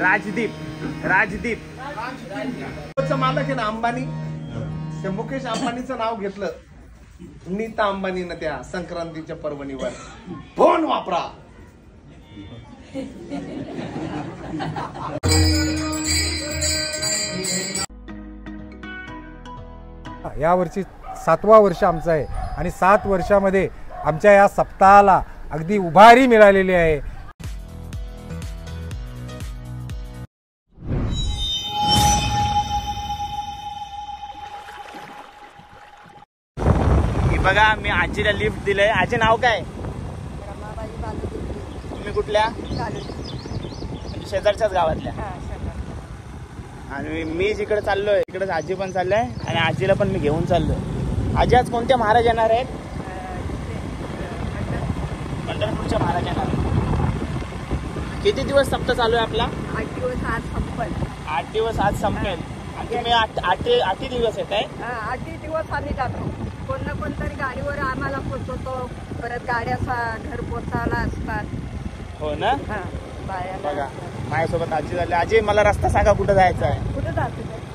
राजदीप राजदीप. मालक आहे ना अंबानी. त्या मुकेश अंबानीचं नाव घेतलं. नीता अंबानीनं त्या संक्रांतीच्या पर्वणीवर. फोन वापरा. यावर्षी सातवा वर्ष आमचं आहे. आणि सात वर्षामध्ये आमच्या या सप्ताहाला अगदी उभारी मिळालेली आहे. बघा मी आजीला लिफ्ट दिलंय. आजी नाव काय? कुठल्या? शेजारच्याच गावातल्या. आणि मी जिकडे चाललोय तिकडेच आजी पण चाललोय आणि आजीला पण मी घेऊन चाललोय. आजी आज कोणत्या महाराज येणार आहेत? पंढरपूरच्या महाराज येणार आहेत. किती दिवस सप्ताह चालू आहे आपला? आठ दिवस आज संपल. आठ दिवस आज संपेल. आणि तुम्ही आठ आठ आठी दिवस येत आहे आठ दिवस आम्ही जातो. कोण ना कोणतरी गाडीवर आम्हाला पोचवतो. परत गाड्या घर पोचायला असतात. हो ना? हा, बघा माझ्यासोबत आजी झाली. आजी मला रस्ता सांगा कुठं जायचं आहे? कुठं?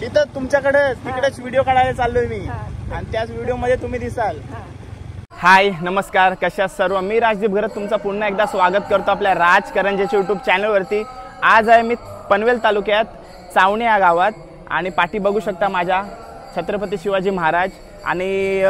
तिथं तुमच्याकडे तिकडेच व्हिडिओ काढायला चाललोय मी. आणि त्याच व्हिडिओमध्ये तुम्ही दिसाल. हाय नमस्कार. कशा सर्व? मी राजदीप घरत तुमचं पुन्हा एकदा स्वागत करतो आपल्या राज करंजेच्या युट्यूब चॅनलवरती आज आहे मी पनवेल तालुक्यात चावणी या गावात. आणि पाठी बघू शकता माझ्या छत्रपती शिवाजी महाराज. आणि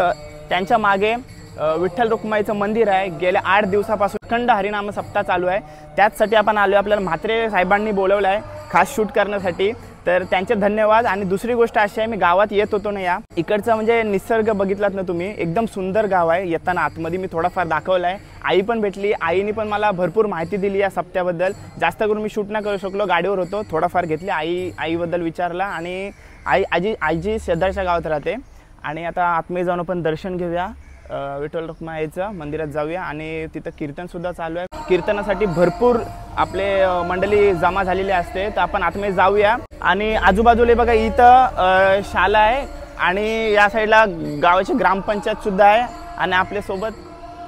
त्यांच्या मागे विठ्ठल रुक्माईचं मंदिर आहे. गेल्या आठ दिवसापासून खंड हरिनाम सप्ताह चालू आहे. त्याचसाठी आपण आलो आपल्याला म्हात्रे साहेबांनी बोलवलं आहे खास शूट करण्यासाठी. तर त्यांचे धन्यवाद. आणि दुसरी गोष्ट अशी आहे मी गावात येत होतो ना या. इकडचा म्हणजे निसर्ग बघितलात ना तुम्ही एकदम सुंदर गाव आहे. येताना आतमध्ये मी थोडाफार दाखवला आहे आई पण भेटली. आईने पण मला भरपूर माहिती दिली या सप्त्याबद्दल जास्त करून मी शूट नाही करू शकलो गाडीवर होतो थोडाफार घेतली. आई आईबद्दल विचारला आणि आई आजी आजी शेजारच्या गावात राहते. आणि आता आत्मे जाऊन आपण दर्शन घेऊया. विठ्ठल रुक्माईचं मंदिरात जाऊया आणि तिथं कीर्तन सुद्धा चालू आहे. कीर्तनासाठी भरपूर आपले मंडळी जमा झालेली असते. तर आपण आतमध्ये जाऊया. आणि आजूबाजूला बघा इथं शाला शाळा आहे आणि या साईडला गावाची ग्रामपंचायत सुद्धा आहे. आणि आपल्यासोबत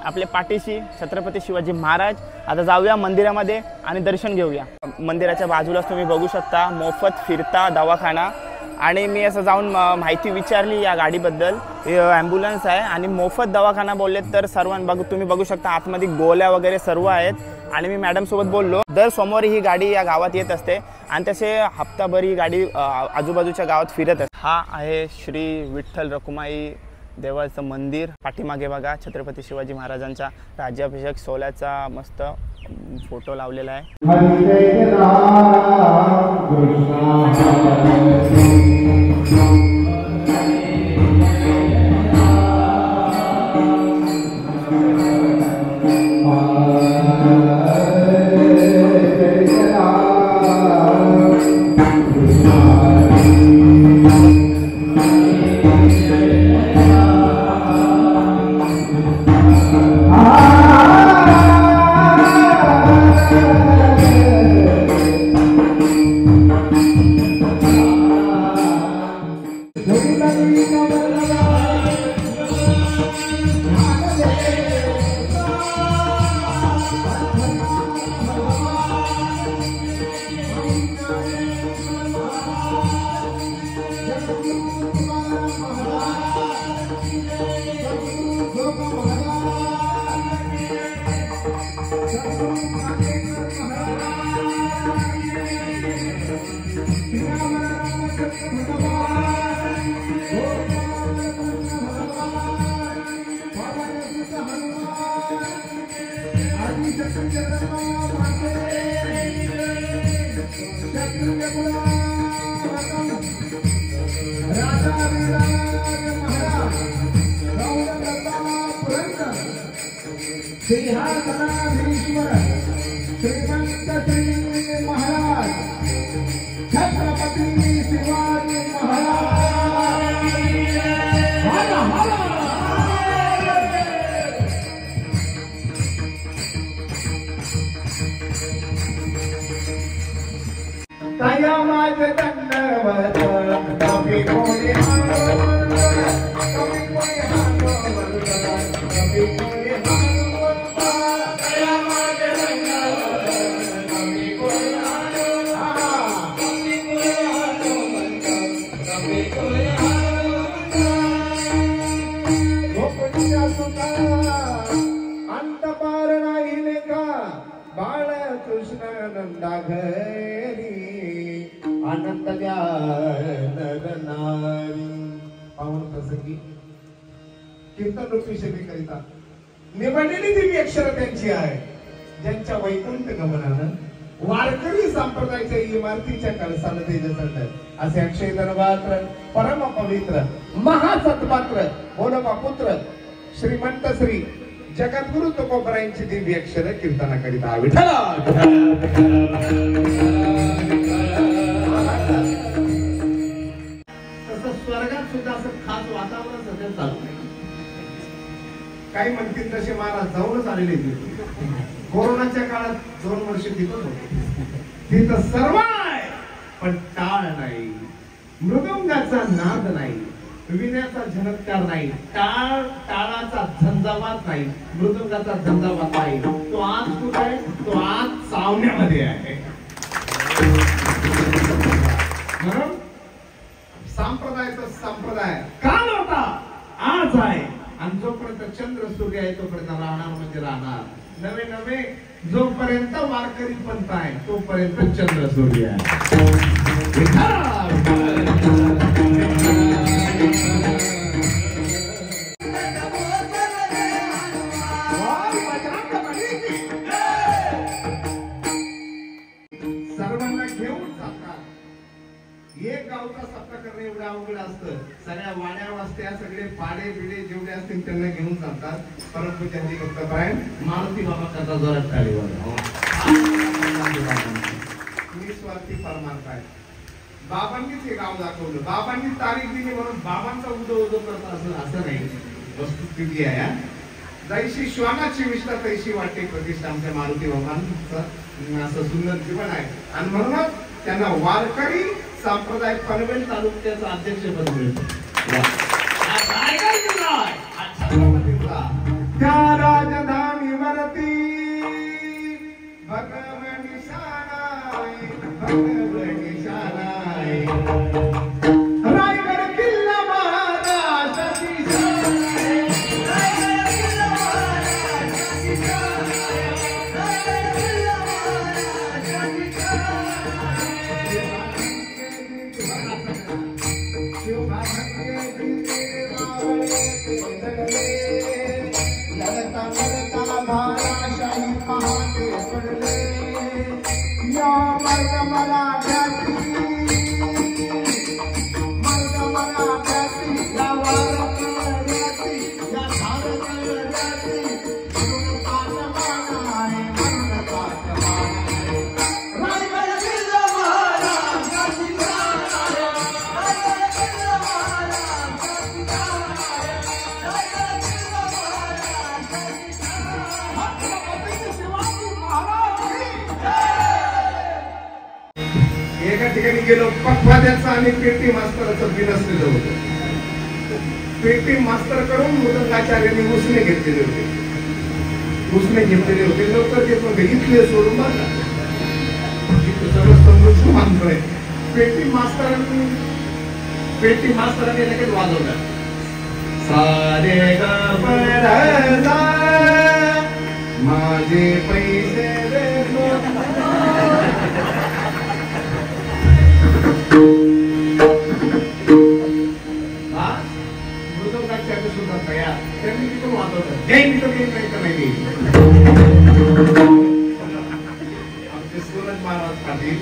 आपले पाठीशी छत्रपती शिवाजी महाराज. आता जाऊया मंदिरामध्ये आणि दर्शन घेऊया. मंदिराच्या बाजूलाच तुम्ही बघू शकता मोफत फिरता दवाखाना. आणि मी असं जाऊन म- माहिती विचारली या गाडीबद्दल. ॲम्ब्युलन्स आहे आणि मोफत दवाखाना बोलले तर सर्व बघू तुम्ही बघू शकता आतमध्ये गोल्या वगैरे सर्व आहेत. आणि मी मॅडमसोबत बोललो दर सोमवारी ही गाडी या गावात येत असते आणि तसे हप्ताभर ही गाडी आजूबाजूच्या गावात फिरत असते. हा आहे श्री विठ्ठल रखुमाई देवाचं मंदिर. पाठीमागे बघा छत्रपती शिवाजी महाराजांचा राज्याभिषेक सोहळ्याचा मस्त फोटो लावलेला आहे. श्रीहारधनाधीश्वर श्रीमंत श्री महाराज छत्रपती शिवाजी प्रसंगी कीर्तन रूपी सेवेकरिता निवडलेली दिव्य अक्षर त्यांची आहे ज्यांच्या वैकुंठ गमनानं वारकरी संप्रदायाच्या इमारतीच्या कळसाला तेजसत असे अक्षय दरबात्र परम पवित्र महासत्पात्र बोलबा पुत्र श्रीमंत श्री जगद्गुरु तुकोबरायांची दिव्य अक्षर कीर्तनाकरिता विठ्ठला! काही म्हणतील तसे महाराज जाऊनच आलेले कोरोनाच्या काळात दोन वर्ष तिथं होते. तिथं सर्व आहे पण टाळ नाही. मृदंगाचा नाद नाही. विण्याचा झनत्कार नाही. टाळ टाळाचा झंझावात नाही. मृदुंगाचा झंझावात नाही. तो आज कुठे आहे? तो आज सावण्यामध्ये आहे. म्हणून संप्रदायाचा संप्रदाय. काल होता आज आहे. आणि जोपर्यंत चंद्र सूर्य आहे तोपर्यंत राहणार म्हणजे राहणार. नवे नवे जोपर्यंत वारकरी पंत आहे तोपर्यंत चंद्र सूर्य आहे. सगळ्या वाड्या वाजत्या सगळे पाडे बिडे जेवढे असतील त्यांना घेऊन जातात. परंतु त्यांची फक्त काय मारुती बाबा करता जोरात खाली हो. मी स्वार्थी परमार्थ आहे. बाबांनीच हे गाव दाखवलं. बाबांनी तारीख दिली म्हणून बाबांचा उदो उदो करता असं असं नाही. वस्तुस्थिती आहे जैशी श्वानाची विष्ठा तैशी वाटते प्रतिष्ठा आमच्या मारुती बाबांचं. असं सुंदर जीवन आहे. आणि म्हणूनच त्यांना वारकरी सांप्रदायिक पनवेल तालुक्याचं अध्यक्षपद मिळतं. त्या राजधानी वरती शानाय, भगवनी ठिकाणी गेलो आणि पेटी मास्तराचं बिनसलेलं होतं. पेटी मास्तर करून मृदंगाचार्यांनी उसने घेतलेले होते. उसने घेतलेले होते. लवकर ते पण इथले सोडून बघा इथं सगळं समजून मानतोय पेटी मास्तरांनी पेटी मास्तरांनी लगेच वाजवलं. सारे ग माझे पैसे त्यांनी तिथून वाजवलं नाही आमचे सूरज महाराज पाटील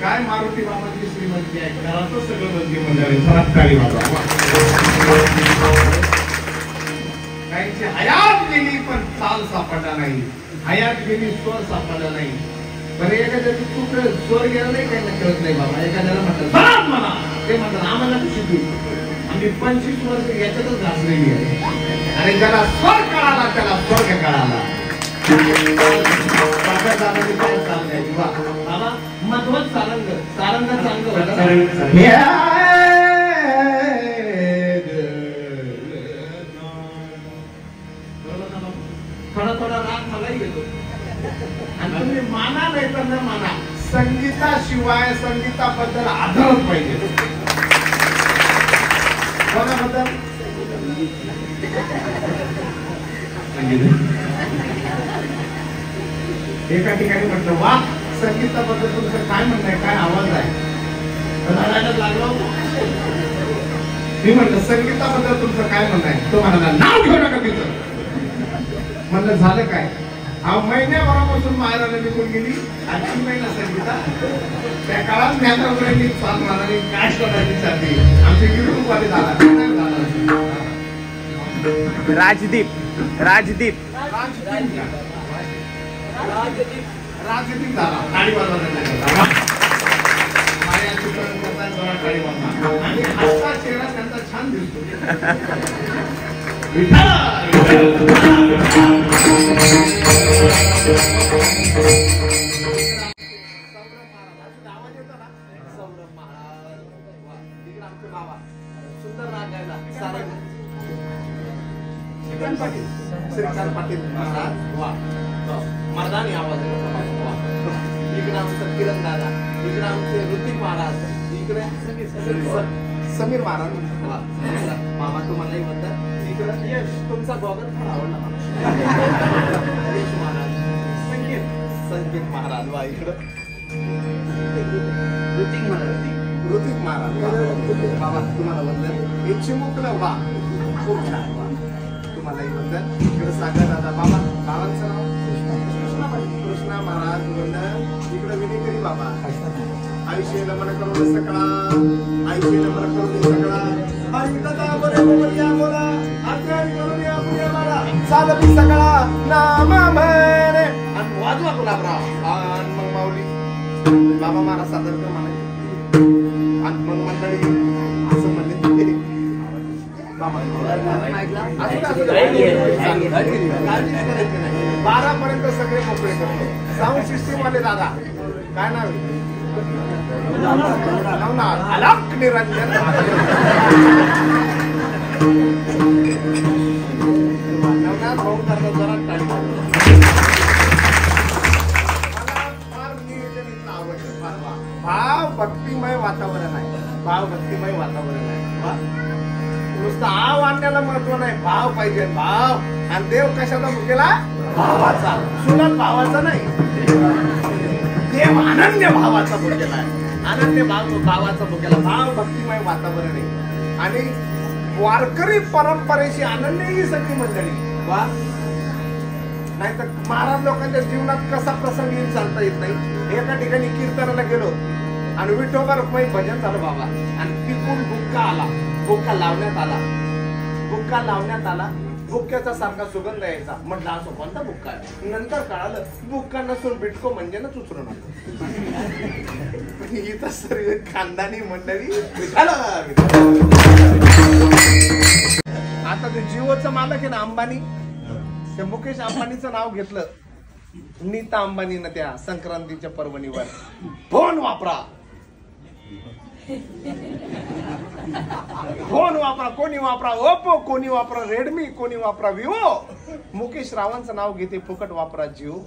काय मारुती बाबाची श्रीमंती आहे घरातच सगळं बंदी म्हणजे घरात टाळी वाजवा काहींची हयात गेली पण चाल सापडला नाही हयात गेली स्वर सापडला नाही बरं एखाद्याची चूक स्वर गेला नाही काही कळत नाही बाबा एखाद्याला म्हटलं "चला म्हणा ते म्हणतात आम्हाला कशी शिकू आम्ही पंचवीस वर्ष याच्यातच घासलेली आहे. आणि ज्याला स्वर कळाला त्याला स्वर्ग कळाला. सारंग सारंग चांगलं थोडा थोडा राग मलाही येतो आणि तुम्ही माना नाही तर न माना संगीताशिवाय संगीताबद्दल आदर पाहिजे. कोणाबद्दल? एका ठिकाणी म्हटलं वा संगीताबद्दल तुमचं काय म्हणणं आहे काय आवाज आहे? लागलो मी म्हणलं संगीताबद्दल तुमचं काय म्हणणं आहे? तो म्हणाला नाव घेऊ नका तिथं. म्हणलं झालं काय? अहो महिन्याभरापासून माहेराला निघून गेली आजची महिना संगीता. त्या काळात ज्ञानावरांनी सात मानाने काय शोधायची साठी आमचे गिरडूपवाले झाला? काय झाला. राजदीप राजदीप राजदीप छान दिसतो सुंदर राग गायला. सारा श्रीकांत पाटील. श्रीकांत पाटील महाराज वा. मर्दानी आवाज इकडे आमचं किरण दादा इकडे आमचे ऋतिक महाराज इकडे समीर महाराज मामा तुम्हालाही म्हणतात इकडे यश तुमचा गॉगल फार आवडला यश महाराज. संगीत संगीत महाराज वा इकडं. ऋतिक महाराज ऋतिक. महाराज. बाबा तुम्हाला हे चिमुकलं वा. खूप छान. वा इकडे सागर दादा बाबा. बाबांचं नाव? कृष्णा. कृष्णा महाराज वंदन इकडे विनेकरी बाबा. आयुष्य नमन करून सकळा आयुष्य नमन करून सकळा चालवी सकाळा बोलिया बोला. नाम म्हणे आणि वाजवा गुलाबराव. आणि मग माऊली. बाबा महाराज. बारा पर्यंत सगळे मोकळे करतो. साऊंड सिस्टीम वाले दादा काय नाव अलक निरंजन. नवनाथ भाऊ जरा टाइम भाव भक्तिमय वातावरण आहे. भाव भक्तिमय वातावरण आहे. नुसतं आव आणण्याला महत्त्व नाही. भाव पाहिजे भाव. आणि देव कशाचा मुकेला? भावाचा. सुलभ भावाचा नाही. देव अनन्य भावाचा भुकेला आहे. अनन्य भाव भावाचा भुकेला भाव भक्तिमय वातावरण आहे. आणि वारकरी परंपरेशी अनन्य ही सगळी मंडळी. वा. नाहीतर महाराज लोकांच्या जीवनात कसा प्रसंग येईल चालता येत नाही. एका ठिकाणी कीर्तनाला गेलो. आणि विठोबा रुक्माई भजन झालं बाबा. आणि तिकून भुक्का आला. बुक्का लावण्यात आला. बुक्का लावण्यात आला. बुक्क्याचा सारखा सुगंध यायचा. म्हटलं असो कोणता बुक्का नंतर कळालं बुक्का नसून बिटको म्हणजे ना चुचरू नको. इथं सर्व खानदानी मंडळी आता ते जिओचं मालक आहे ना अंबानी. ते मुकेश अंबानीचं नाव घेतलं. नीता अंबानीनं त्या संक्रांतीच्या पर्वणीवर. फोन वापरा. फोन वापरा कोणी वापरा ओप्पो कोणी वापरा रेडमी कोणी वापरा विवो मुकेश रावांचं नाव घेते फुकट वापरा जिओ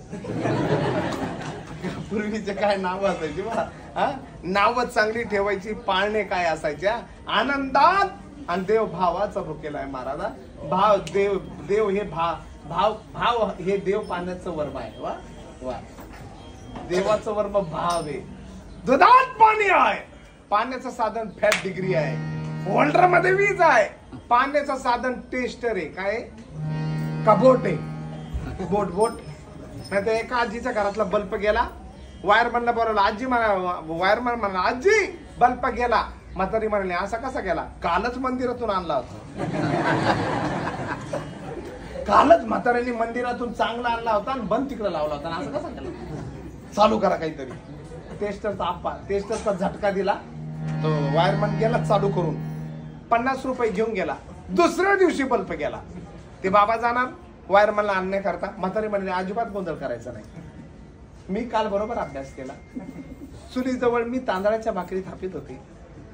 पूर्वीचे काय नाव असायची बा. हा? नावं चांगली ठेवायची पाळणे काय असायच्या? आनंदात आणि देव भावाचा भुकेला आहे महाराजा भाव देव देव हे भा भाव भाव हे देव पाण्याचं वर्म आहे वा वा. देवाचं वर्म भाव आहे. दुधात पाणी आहे. पाण्याचं साधन फॅट डिग्री आहे. होल्डरमध्ये वीज आहे. पाण्याचं साधन टेस्टर आहे. काय? का बोट आहे. बोट बोट. नाही तर एका आजीच्या घरातला बल्ब गेला. वायरमॅनला बोलवलं आजी म्हणा वायरमॅन म्हणा आजी बल्ब गेला. म्हातारी म्हणाली असा कसा गेला? कालच मंदिरातून आणला होता. कालच म्हाताऱ्यांनी मंदिरातून चांगला आणला होता आणि बंद तिकडे लावला होता. आणि असं कसं केला? चालू करा काहीतरी. टेस्टरचा आप्पा टेस्टरचा झटका दिला. तो वायरमन गेला चालू करून. पन्नास रुपये घेऊन गेला. दुसऱ्या दिवशी बल्ब गेला. ते बाबा जाणार वायरमनला आणण्याकरता. म्हातारी म्हणले अजिबात गोंधळ करायचा नाही. मी काल बरोबर अभ्यास केला. चुलीजवळ मी तांदळाच्या भाकरी थापित होते.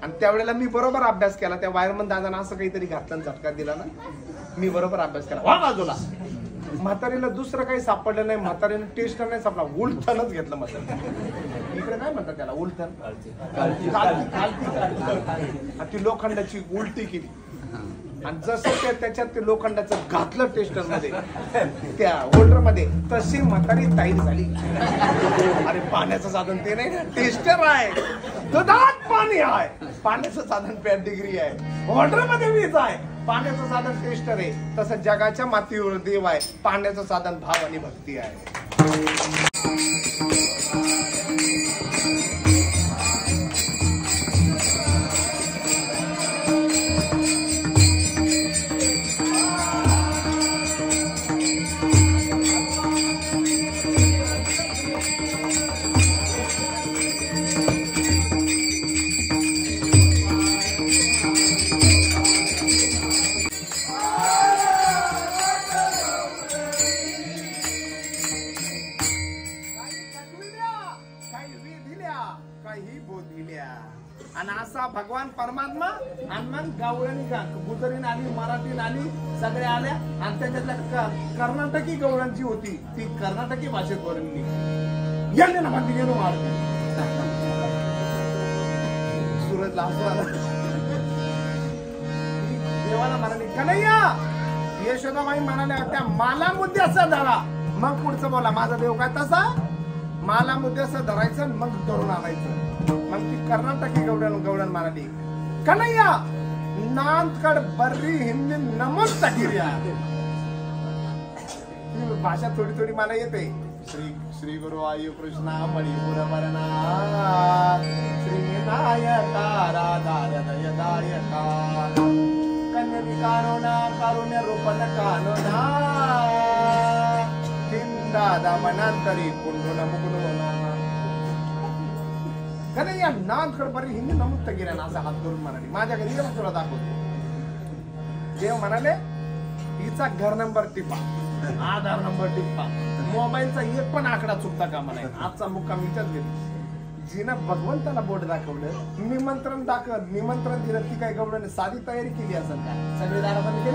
आणि त्यावेळेला मी बरोबर अभ्यास केला. त्या वायरमन दादानं असं काहीतरी घातलं झटका दिला ना. मी बरोबर अभ्यास केला. वा बाजूला. म्हातारीला दुसरं काही सापडलं नाही. म्हातारीनं टेस्ट नाही सापडला. उलथनच घेतलं म्हातारी इकडे काय म्हणतात त्याला. आणि ती लोखंडाची उलटी केली. आणि जसं ते त्याच्यात ते लोखंडाचं घातलं टेस्टरमध्ये त्या होल्डरमध्ये तशी म्हातारी ताईट झाली. अरे पाण्याचं साधन ते नाही टेस्टर आहे. दुधात पाणी आहे. पाण्याचं साधन पॅट डिग्री आहे. होल्डरमध्ये वीज आहे. पाण्याचं साधन श्रेष्ठ रे. तसं जगाच्या मातीवर देव आहे. पाण्याचं साधन भाव आणि भक्ती आहे. गावळणी का? गुजरीन आली मराठीन आली सगळ्या आल्या. आणि त्याच्यातल्या कर्नाटकी गवळ्यांची होती. ती कर्नाटकी भाषेत वर्णली. यांनी ना म्हणते गेलो मार सूरज देवाला म्हणाले कन्हैया! यशोदाबाई म्हणाल्या त्या माला मुद्द्याचा धरा. मग पुढचं बोला माझा देव काय तसा? माला मुद्द्याचं धरायचं मग धरून आणायचं. मग ती कर्नाटकी गवड्यान गवड्यान म्हणाली कन्हैया! नांदकड बर्री हिंदी नमन तकिर्या ही भाषा थोडी थोडी मला येते. श्री श्री गुरु आयु कृष्णा मणिपुर वरणा श्री नायका राधारदय दायका कन्या कानोना कारुण्य रूपन कानोना. दादा मनांतरी कुंडोना मुकुंडोना कन्हैया नांदकड बरी हिंदी नमुक्त गिऱ्यान असा हात धरून म्हणाली माझ्या घरी ये तुला दाखवतो देव म्हणाले हिचा घर नंबर टिपा आधार नंबर टिपा मोबाईलचा एक पण आकडा चुकता कामा नाही आजचा मुक्काम विचार गेली जिनं भगवंताला बोट दाखवलं निमंत्रण दाखव निमंत्रण दिलं ती काय गवडने साधी तयारी केली असेल का सगळे दारा बंद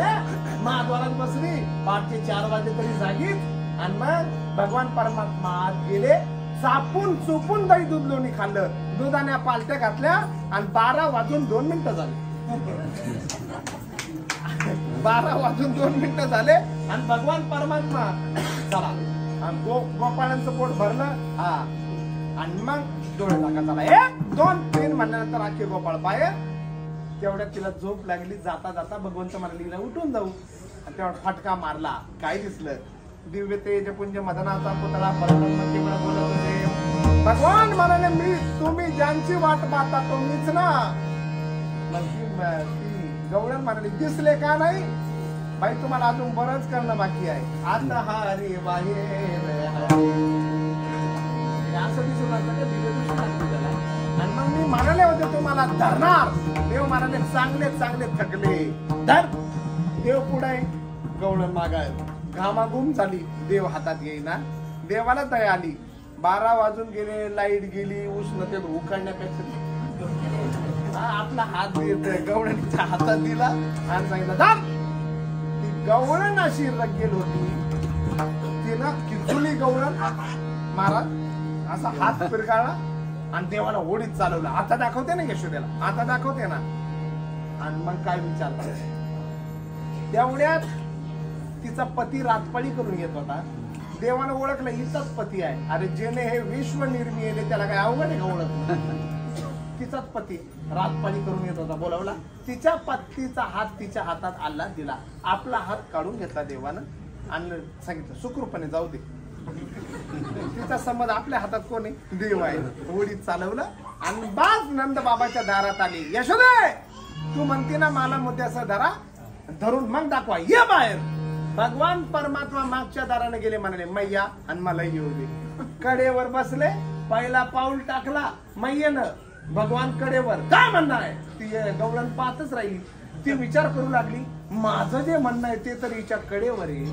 महाद्वारात बसली पहाटे चार वाजे तरी जागीच आणि मग भगवान परमात्मा आत गेले चापून चुपून दही दूध लोणी खाल्लं दुधाने पालत्या घातल्या आणि बारा वाजून दोन मिनिटं झाले. बारा वाजून दोन मिनिटं झाले आणि भगवान परमात्मा चला. आणि गो गोपाळांचं पोट भरलं. हा. आणि मग डोळे टाका चला एक दोन तीन म्हणल्यानंतर आखी गोपाळ बाहेर. तेवढ्यात तिला झोप लागली. जाता जाता भगवंत म्हणाली उठून जाऊ. आणि तेवढा फटका मारला. काय दिसलं. दिव्य तेज पुंज मदनाचा पुतळा परब्रह्म बोलत होते. भगवान म्हणाले मी तुम्ही ज्यांची वाट पाहता तो मीच ना गवळण म्हणाली दिसले का नाही? बाई तुम्हाला अजून बरंच करणं बाकी आहे. आता हरी बाहेर असं दिसून आणि मग मी म्हणाले होते तुम्हाला धरणार. देव म्हणाले चांगले चांगले थकले. धर. देव पुढे गवळण मागाय घामाघूम झाली. देव हातात येईना. देवाला दया आली. बारा वाजून गेले लाइट गेली उष्णतेत उकडण्यापेक्षा आपला हात देत गवळणीच्या हातात दिला. आणि सांगितलं दाब ती गवळण अशी रगेल होती. तिनं किचुली गवळण महाराज असा हात फिरकाळला आणि देवाला होडीत चालवलं. आता दाखवते ना यशोदेला. आता दाखवते ना. आणि मग काय विचारतात तेवढ्यात तिचा पती रातपाळी करून येत होता. देवानं ओळखलं हिचाच पती आहे. अरे जेने हे विश्व निर्मिले त्याला काय अवघड आहे का ओळख? तिचाच पती. रातपाणी करून येत होता बोलावला. तिच्या पत्तीचा हात तिच्या हातात आला दिला. आपला हात काढून घेतला देवानं आणि सांगितलं सुखरूपणे जाऊ दे. तिचा संबंध आपल्या हातात कोण आहे? देव आहे. होडीत चालवलं आणि बाज नंद बाबाच्या दारात आली. यशोदे तू म्हणते ना मला मुद्द्याचा धरा धरून मग दाखवा. ये बाहेर. भगवान परमात्मा मागच्या दाराने गेले म्हणाले मैया आणि मला येऊ दे. कडेवर बसले पहिला पाऊल टाकला मैयेनं. भगवान कडेवर काय म्हणणार आहे? ती गवळण पाहतच राहिली. ती विचार करू लागली माझं जे म्हणणं आहे ते तर हिच्या कडेवर आहे.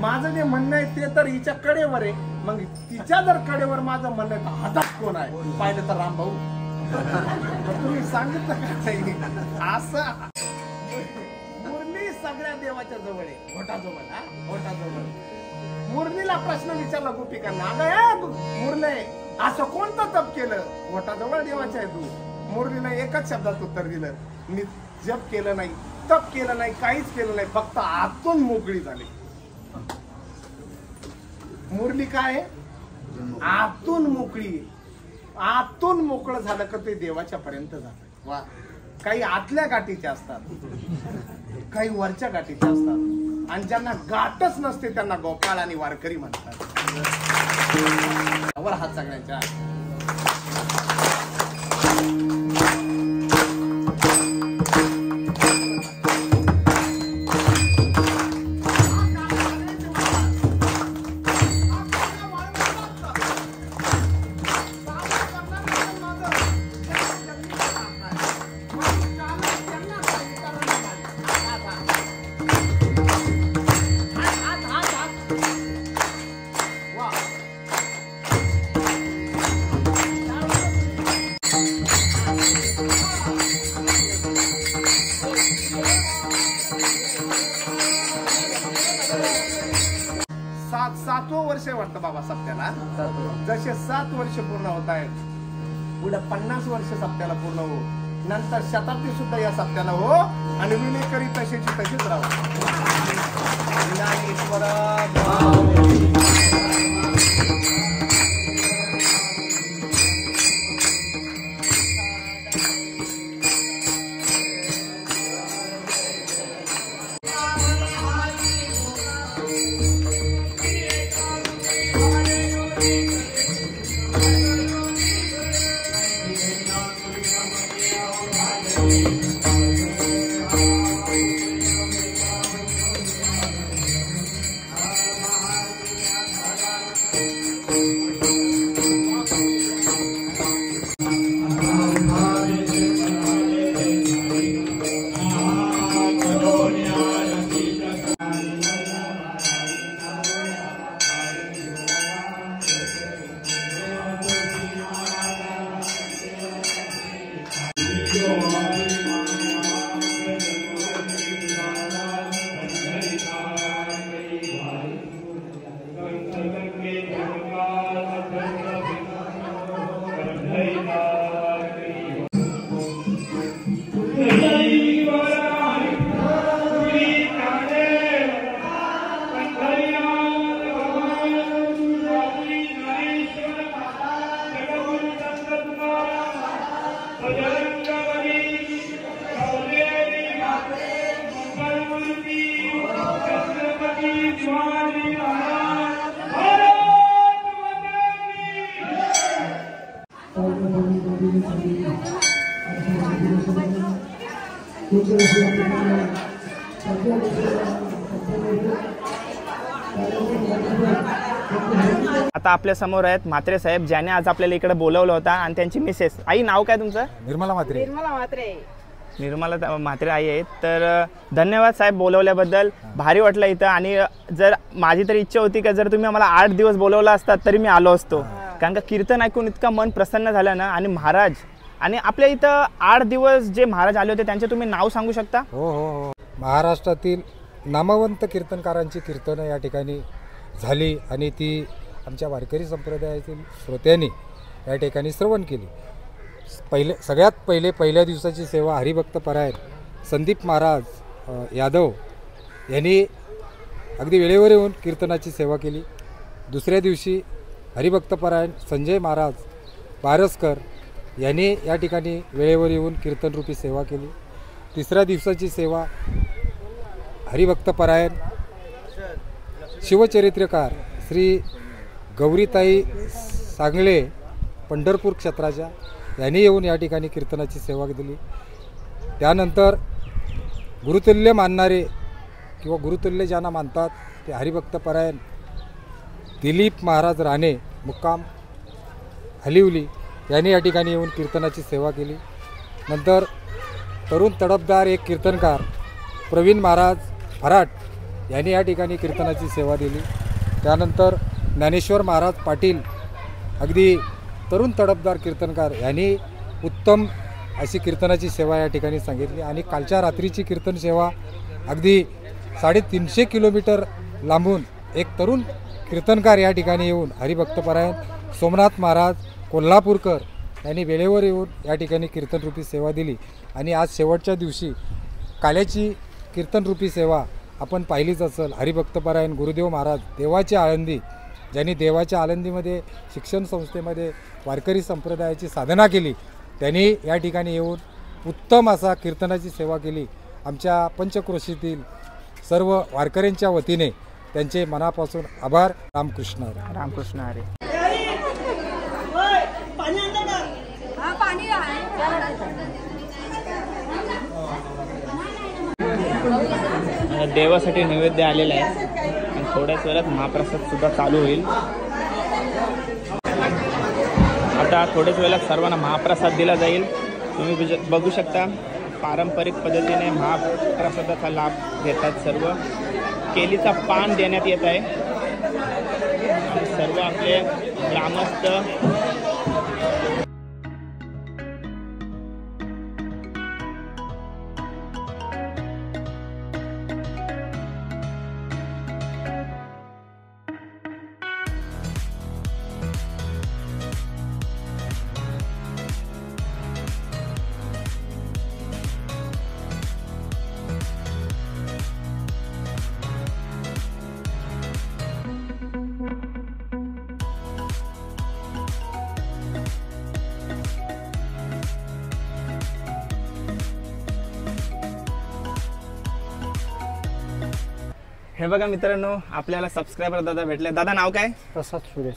माझं जे म्हणणं आहे ते तर हिच्या कडेवर आहे. मग तिच्या जर कडेवर माझं म्हणणं आहे तर हातात कोण आहे? पाहिलं तर राम भाऊ तुम्ही सांगितलं का असं. सगळ्या देवाच्या जवळ आहे. घोटाजवळ हा? घोटाजवळ. मुरलीला प्रश्न विचारला गोपिकांना अगं मुरले असं कोणतं तप केलं? घोटाजवळ देवाच्या आहे तू. मुरलीनं एकच शब्दात उत्तर दिलं मी जप केलं नाही तप केलं नाही काहीच केलं नाही फक्त आतून मोकळी झाली. मुरली काय आतून मोकळी. आतून मोकळं झालं का ते देवाच्या पर्यंत झालं वा. काही आतल्या काठीचे असतात. काही वरच्या काठीचे असतात. आणि ज्यांना गाठच नसते त्यांना गोपाळ आणि वारकरी म्हणतात. हात सगळ्यांच्या. सप्त्याला पूर्ण हो. नंतर शताब्दी सुद्धा या सप्त्याला हो. आणि विलेकरी तशीची तशीच राहू. ज्ञानेश्वर आता आपल्यासमोर आहेत. म्हात्रे साहेब ज्याने आज आपल्याला इकडे बोलवलं होता आणि त्यांची मिसेस आई नाव काय तुमचं? निर्मला मात्रे निर्मला मात्रे निर्मला म्हात्रे आई आहेत. तर धन्यवाद साहेब बोलवल्याबद्दल. भारी वाटलं इथं. आणि जर माझी तर इच्छा होती का जर तुम्ही आम्हाला आठ दिवस बोलवलं असतात तरी मी आलो असतो. कारण का कीर्तन ऐकून इतकं मन प्रसन्न झालं ना. आणि महाराज आणि आपल्या इथं आठ दिवस जे महाराज आले होते त्यांचे तुम्ही नाव सांगू शकता? हो हो हो. महाराष्ट्रातील नामवंत कीर्तनकारांची कीर्तनं या ठिकाणी झाली. आणि ती आमच्या वारकरी संप्रदायातील श्रोत्यांनी या ठिकाणी श्रवण केली. पहिले सगळ्यात पहिले पहिल्या दिवसाची सेवा हरिभक्त परायण संदीप महाराज यादव यांनी अगदी वेळेवर येऊन कीर्तनाची सेवा केली. दुसऱ्या दिवशी हरिभक्तपरायण संजय महाराज पारसकर यांनी या ठिकाणी वेळेवर येऊन कीर्तनरूपी सेवा केली. तिसऱ्या दिवसाची सेवा हरिभक्तपरायण शिवचरित्रकार श्री गौरीताई सांगले पंढरपूर क्षेत्राच्या यांनी येऊन या ठिकाणी कीर्तनाची सेवा दिली. त्यानंतर गुरुतुल्य मानणारे किंवा गुरुतुल्य ज्यांना मानतात ते हरिभक्तपरायण दिलीप महाराज राणे मुक्काम हलिवली यांनी या ठिकाणी येऊन कीर्तनाची सेवा केली. नंतर तरुण तडफदार एक कीर्तनकार प्रवीण महाराज फराट यांनी या ठिकाणी कीर्तनाची सेवा दिली. त्यानंतर ज्ञानेश्वर महाराज पाटील अगदी तरुण तडफदार कीर्तनकार यांनी उत्तम अशी कीर्तनाची सेवा या ठिकाणी सांगितली. आणि कालच्या रात्रीची कीर्तन सेवा अगदी साडेतीनशे किलोमीटर लांबून एक तरुण कीर्तनकार या ठिकाणी येऊन हरिभक्तपरायण सोमनाथ महाराज कोल्हापूरकर यांनी वेळेवर येऊन या ठिकाणी कीर्तनरूपी सेवा दिली. आणि आज शेवटच्या दिवशी काल्याची कीर्तनरूपी सेवा आपण पाहिलीच असेल. हरिभक्तपरायण गुरुदेव महाराज देवाची आळंदी ज्यांनी देवाच्या आळंदीमध्ये शिक्षण संस्थेमध्ये वारकरी संप्रदायाची साधना केली त्यांनी या ठिकाणी येऊन उत्तम असा कीर्तनाची सेवा केली. आमच्या पंचक्रोशीतील सर्व वारकऱ्यांच्या वतीने त्यांचे मनापासून आभार. रामकृष्ण हरी. रामकृष्ण हरी. हा पाणी आहे देवासाठी नैवेद्य आलेला आहे. थोड्याच वेळात महाप्रसाद सुद्धा चालू होईल. आता थोड्याच वेळात सर्वांना महाप्रसाद दिला जाईल. तुम्ही बघू शकता पारंपरिक पद्धतीने महाप्रसादाचा लाभ घेतात सर्व. केलीचा पान देण्यात येत आहे. सर्व आपले ग्रामस्थ हे बघा मित्रांनो आपल्याला सबस्क्रायबर दादा भेटले. दादा नाव काय? प्रसाद सुरेश.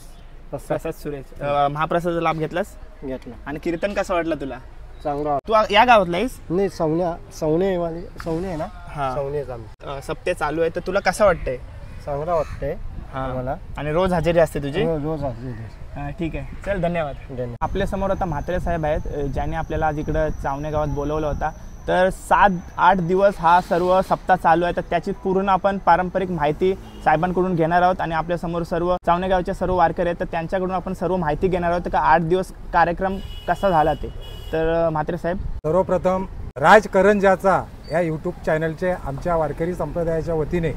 प्रसाद. सुरेश. अं, महाप्रसादाचा लाभ घेतलास? घेतला. आणि कीर्तन कसं वाटलं तुला? चांगला तू या गावातला आहेस? नाही सवण्या सवणे वाली सवणे आहे ना? हा. सवणेच आम्ही. अं, सप्ते चालू आहे. तर तुला कसं वाटतंय? चांगला वाटतंय आम्हाला. आणि रोज हजेरी असते तुझी? रोज रोज असते. हा, ठीक आहे. चल धन्यवाद. धन्यवाद. आपल्यासमोर आता म्हात्रे साहेब आहेत अ, ज्यांनी आपल्याला आज इकडं चावणे गावात बोलवलं होता. तर सात आठ दिवस हा सर्व सप्ताह चालू आहे. तर त्याची पूर्ण आपण पारंपरिक माहिती साहेबांकडून घेणार आहोत आणि आपल्यासमोर सर्व चावणेगावचे सर्व वारकरी आहेत. तर त्यांच्याकडून आपण सर्व माहिती घेणार आहोत. का आठ दिवस कार्यक्रम कसा झाला ते? तर मात्र म्हात्रे साहेब. सर्वप्रथम राज करंजाचा या यूट्यूब चॅनलचे आमच्या वारकरी संप्रदायाच्या वतीने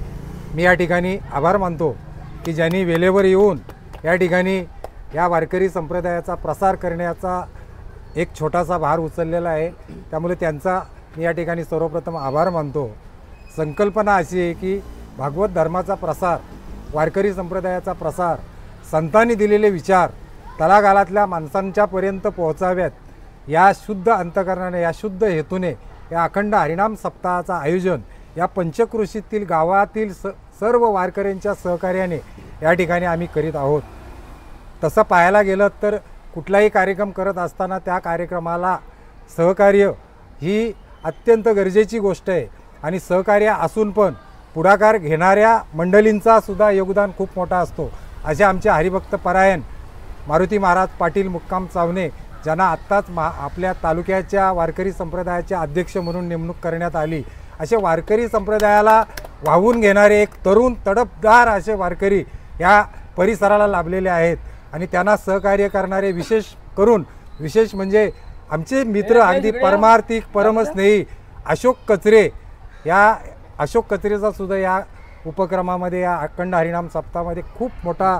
मी या ठिकाणी आभार मानतो की ज्यांनी वेळेवर येऊन या ठिकाणी या वारकरी संप्रदायाचा प्रसार करण्याचा एक छोटासा भार उचललेला आहे. त्यामुळे त्यांचा मी या ठिकाणी सर्वप्रथम आभार मानतो. संकल्पना अशी आहे की भागवत धर्माचा प्रसार वारकरी संप्रदायाचा प्रसार संतांनी दिलेले विचार तळागाळातल्या माणसांच्यापर्यंत पोहोचाव्यात या शुद्ध अंतकरणाने या शुद्ध हेतूने या अखंड हरिणाम सप्ताहाचं आयोजन या पंचकृषीतील गावातील स सर्व वारकऱ्यांच्या सहकार्याने या ठिकाणी आम्ही करीत आहोत. तसं पाहायला गेलं तर कुठलाही कार्यक्रम करत असताना त्या कार्यक्रमाला सहकार्य ही अत्यंत गरजेची गोष्ट आहे. आणि सहकार्य असून पण पुढाकार घेणाऱ्या मंडळींचा सुद्धा योगदान खूप मोठा असतो. असे आमचे हरिभक्त परायण मारुती महाराज पाटील मुक्काम चावणे ज्यांना आत्ताच मा आपल्या तालुक्याच्या वारकरी संप्रदायाचे अध्यक्ष म्हणून नेमणूक करण्यात आली. असे वारकरी संप्रदायाला वाहून घेणारे एक तरुण तडपदार असे वारकरी या परिसराला लाभलेले आहेत. आणि त्यांना सहकार्य करणारे विशेष करून विशेष म्हणजे आमचे मित्र अगदी परमार्थिक परमस्नेही अशोक कचरे. या अशोक कचरेचा सुद्धा या उपक्रमामध्ये या अखंड हरिनाम सप्ताहामध्ये खूप मोठा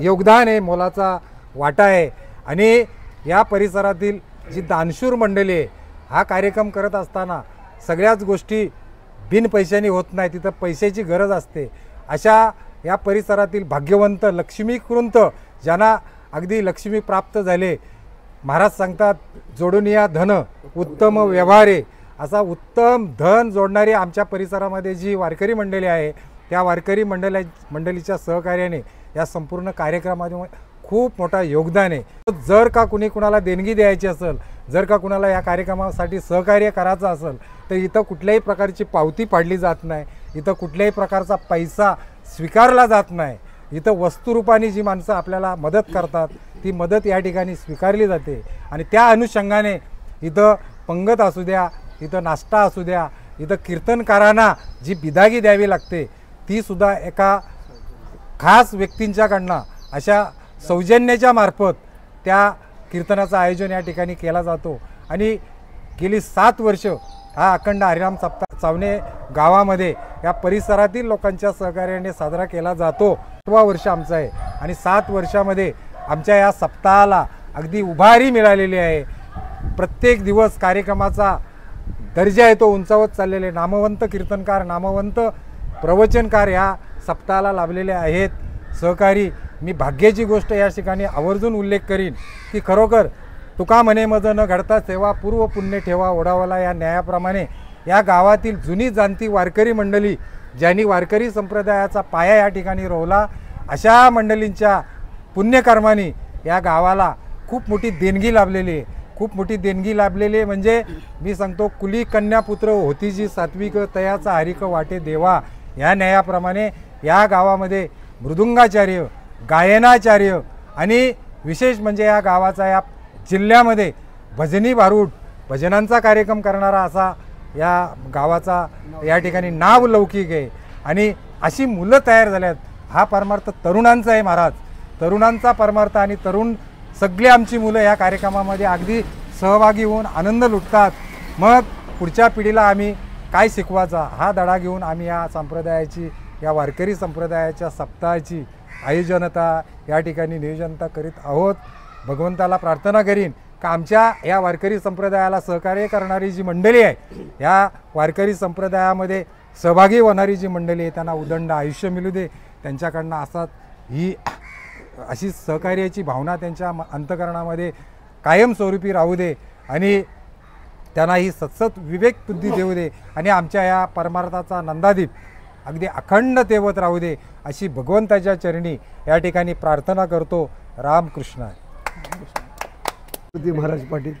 योगदान आहे मोलाचा वाटा आहे. आणि या परिसरातील जी दानशूर मंडळी आहे हा कार्यक्रम करत असताना सगळ्याच गोष्टी बिन पैशानी होत नाही तिथं पैशाची गरज असते. अशा या परिसरातील भाग्यवंत लक्ष्मीकृंत ज्यांना अगदी लक्ष्मी प्राप्त झाले महाराज सांगतात जोडून या धन उत्तम व्यवहारे. असा उत्तम धन जोडणारी आमच्या परिसरामध्ये जी वारकरी मंडळी आहे त्या वारकरी मंडळा मंडळीच्या सहकार्याने या संपूर्ण कार्यक्रमामध्ये खूप मोठा योगदान आहे. जर का कुणी कुणाला देणगी द्यायची असेल जर का कुणाला या कार्यक्रमासाठी सहकार्य करायचं असेल तर इथं कुठल्याही प्रकारची पावती पाडली जात नाही. इथं कुठल्याही प्रकारचा पैसा स्वीकारला जात नाही. इथं वस्तुरूपाने जी माणसं आपल्याला मदत करतात ती मदत या ठिकाणी स्वीकारली जाते. आणि त्या अनुषंगाने इथं पंगत असू द्या इथं नाश्ता असू द्या इथं कीर्तनकारांना जी बिदागी द्यावी लागते तीसुद्धा एका खास व्यक्तींच्याकडनं अशा सौजन्याच्या मार्फत त्या कीर्तनाचं आयोजन या ठिकाणी केला जातो. आणि गेली सात वर्ष हा अखंड हरिराम सप्ताह चावणे गावामध्ये या परिसरातील लोकांच्या सहकार्याने साजरा केला जातो. आठवा वर्ष आमचं आहे. आणि सात वर्षामध्ये आमच्या या सप्ताहाला अगदी उभारी मिळालेली आहे. प्रत्येक दिवस कार्यक्रमाचा दर्जा आहे तो उंचावत चाललेले नामवंत कीर्तनकार नामवंत प्रवचनकार या सप्ताहाला लाभलेले आहेत. सहकारी मी भाग्याची गोष्ट या ठिकाणी आवर्जून उल्लेख करीन की खरोखर तुका म्हणे मज न घडता सेवा पूर्व पुण्य ठेवा ओढावाला या न्यायाप्रमाणे या गावातील जुनी जाणती वारकरी मंडळी ज्यांनी वारकरी संप्रदायाचा पाया या ठिकाणी रोवला अशा मंडळींच्या पुण्यकर्माने या गावाला खूप मोठी देणगी लाभलेली आहे. खूप मोठी देणगी लाभलेली आहे म्हणजे मी सांगतो कुली कन्यापुत्र होती जी सात्विक तयाचा हरिक वाटे देवा. या न्यायाप्रमाणे या गावामध्ये मृदुंगाचार्य गायनाचार्य आणि विशेष म्हणजे या गावाचा या जिल्ह्यामध्ये भजनी भारूड भजनांचा कार्यक्रम करणारा असा या गावाचा या ठिकाणी नाव लौकिक आहे. आणि अशी मुलं तयार झाल्यात. हा परमार्थ तरुणांचा आहे महाराज. तरुणांचा परमार्थ आणि तरुण सगळी आमची मुलं या कार्यक्रमामध्ये अगदी सहभागी होऊन आनंद लुटतात. मग पुढच्या पिढीला आम्ही काय शिकवायचा? हा धडा घेऊन आम्ही या संप्रदायाची या वारकरी संप्रदायाच्या सप्ताहाची आयोजनता या ठिकाणी नियोजनता करीत आहोत. भगवंताला प्रार्थना करीन का आमच्या या वारकरी संप्रदायाला सहकार्य करणारी जी मंडळी आहे या वारकरी संप्रदायामध्ये सहभागी होणारी जी मंडळी आहे त्यांना उदंड आयुष्य मिळू दे. त्यांच्याकडनं असा ही अशी सहकार्याची भावना त्यांच्या म- अंतकरणामध्ये कायमस्वरूपी राहू दे आणि त्यांना ही सतसत विवेक बुद्धी देऊ दे आणि आमच्या या परमार्थाचा नंदादीप अगदी अखंड तेवत राहू दे अशी भगवंताच्या चरणी या ठिकाणी प्रार्थना करतो. रामकृष्ण. महाराज पाटील.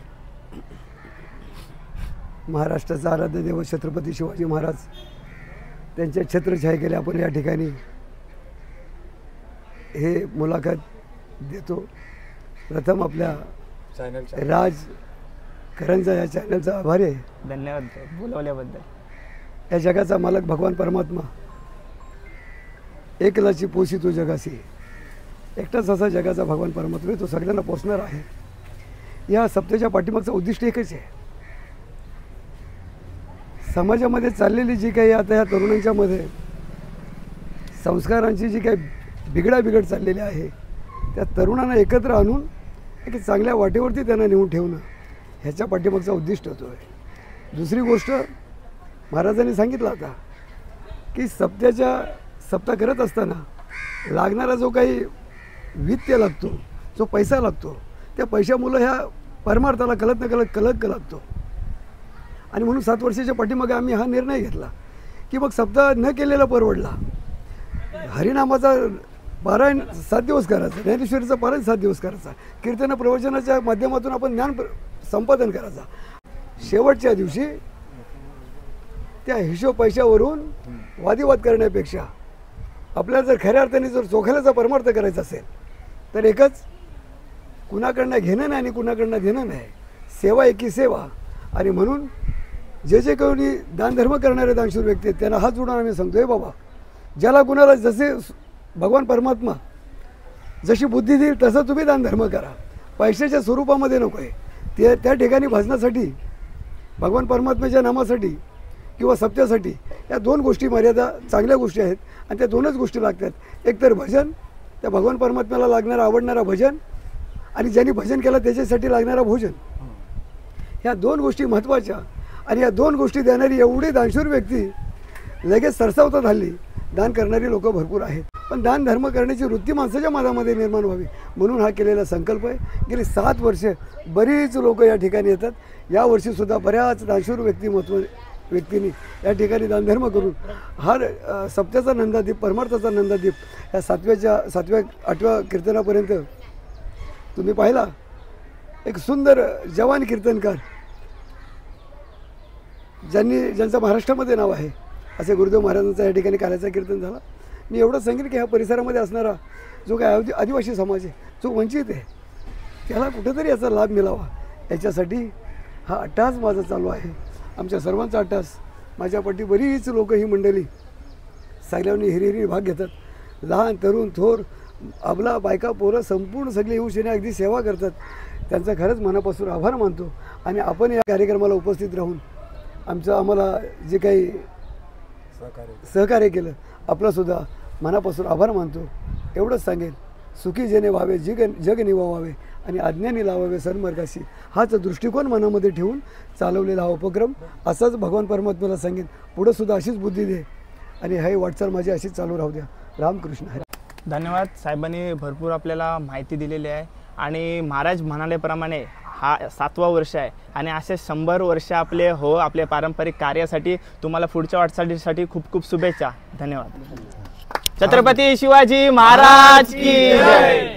महाराष्ट्राचा आराध्य देव छत्रपती शिवाजी महाराज. त्यांच्या छत्रछाई केल्या आपण या ठिकाणी हे मुलाखत देतो. प्रथम आपल्या राज करंजा या चॅनलचा आभारी आहे. धन्यवाद बोलवल्याबद्दल. या जगाचा मालक भगवान परमात्मा. एकलाची पोशी तो जगासी. एकटाच असा जगाचा भगवान परमात्मा तो सगळ्यांना पोचणार आहे. या सप्त्याच्या पाठीमागचं उद्दिष्ट एकच आहे. समाजामध्ये चाललेली जी काही आता या तरुणांच्या मध्ये संस्कारांची जी काही बिघडाबिघड चाललेली आहे. त्या तरुणांना एकत्र आणून एक चांगल्या वाटेवरती त्यांना नेऊन ठेवणं ह्याच्या पाठीमागचा उद्दिष्ट होतो आहे दुसरी गोष्ट महाराजांनी सांगितलं आता की सप्त्याच्या सप्ताह करत असताना लागणारा जो काही वित्त लागतो जो पैसा लागतो त्या पैशामुळं ह्या परमार्थाला कलत न कलत कलक लागतो आणि म्हणून सात वर्षाच्या पाठीमागे आम्ही हा निर्णय घेतला की मग सप्ताह न केलेला परवडला. हरिनामाचा पारायण सात दिवस करायचं. ज्ञानेश्वरीचं पारायण सात दिवस करायचा. कीर्तन प्रवचनाच्या माध्यमातून आपण ज्ञान प्र- संपादन करायचा. शेवटच्या दिवशी त्या हिशोब पैशावरून वादिवाद करण्यापेक्षा आपल्याला जर खऱ्या अर्थाने जर चोखाल्याचा परमार्थ करायचा असेल तर एकच कुणाकडनं घेणं नाही आणि कुणाकडनं देणं नाही. सेवा एकी सेवा. आणि म्हणून जे जे कोणी दानधर्म करणारे दानशूर व्यक्ती आहेत त्यांना हात जोडून आम्ही सांगतो हे बाबा ज्याला कुणाला जसे भगवान परमात्मा. जशी बुद्धी देईल तसं तुम्ही दानधर्म करा. पैशाच्या स्वरूपामध्ये नको आहे. ते त्या ठिकाणी भजनासाठी भगवान परमात्म्याच्या नामासाठी किंवा सत्यासाठी या दोन गोष्टी मर्यादा चांगल्या गोष्टी आहेत आणि त्या दोनच गोष्टी लागतात. एकतर भजन त्या भगवान परमात्म्याला लागणारं आवडणारं भजन आणि ज्यांनी भजन केलं त्याच्यासाठी लागणारं भोजन. ह्या दोन गोष्टी महत्त्वाच्या आणि या दोन गोष्टी देणारी एवढी दानशूर व्यक्ती लगेच सरसावतात हल्ली. दान करणारी लोकं भरपूर आहेत. पण दान धर्म करण्याची वृत्ती माणसाच्या मनामध्ये निर्माण व्हावी. म्हणून हा केलेला संकल्प आहे. गेली सात वर्षे बरीच लोक या ठिकाणी येतात. यावर्षीसुद्धा बऱ्याच दानशूर व्यक्तिमत्व व्यक्तींनी या ठिकाणी दानधर्म करून हा सप्त्याचा नंदादीप परमार्थाचा नंदादीप या सातव्याच्या सातव्या आठव्या कीर्तनापर्यंत तुम्ही पाहिला? एक सुंदर जवान कीर्तनकार ज्यांनी ज्यांचं महाराष्ट्रामध्ये नाव आहे असे गुरुदेव महाराजांचा या ठिकाणी काल्याचा कीर्तन झाला. मी एवढं सांगेन की ह्या परिसरामध्ये असणारा जो काय आदि आदिवासी समाज आहे जो वंचित आहे त्याला कुठेतरी याचा लाभ मिळावा. याच्यासाठी हा अट्टास माझा चालू आहे. आमच्या सर्वांचा अट्टास माझ्या पाठी बरीच लोक ही मंडळी सगळ्यांनी हिरिहिरी भाग घेतात. लहान तरुण थोर आपला बायका पोरं संपूर्ण सगळे येऊन शेणे अगदी सेवा करतात. त्यांचा खरंच मनापासून आभार मानतो आणि आपण या कार्यक्रमाला उपस्थित राहून आमचं आम्हाला जे काही सहकार्य केलं. आपलासुद्धा मनापासून आभार मानतो. एवढंच सांगेन. सुखी जेणे व्हावे जग जग निवावे आणि अज्ञानी लावावे सन्मार्गाशी. हाच दृष्टिकोन मनामध्ये ठेवून चालवलेला हा उपक्रम. असाच भगवान परमात्म्याला सांगेन. पुढंसुद्धा अशीच बुद्धी दे आणि हे वाटचाल माझी अशीच चालू राहू द्या. रामकृष्ण धन्यवाद. साहेबांनी भरपूर आपल्याला माहिती दिलेली आहे. आणि महाराज म्हणाल्याप्रमाणे हा सातवा वर्ष आहे. आणि असे शंभर वर्ष आपले हो आपल्या पारंपरिक कार्यासाठी तुम्हाला पुढच्या वाटचालीसाठी खूप खूप शुभेच्छा. धन्यवाद. छत्रपती शिवाजी महाराज की जय.